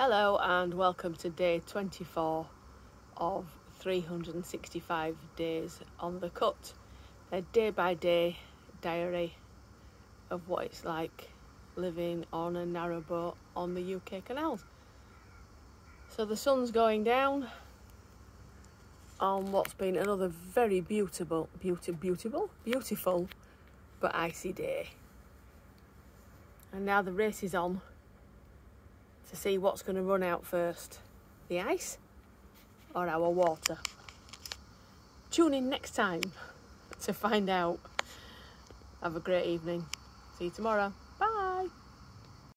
Hello and welcome to day 24 of 365 days on the cut. A day by day diary of what it's like living on a narrowboat on the UK canals. So the sun's going down on what's been another very beautiful, beautiful, beautiful, beautiful, but icy day. And now the race is on to see what's going to run out first the ice or our water. Tune in next time to find out. Have a great evening. See you tomorrow.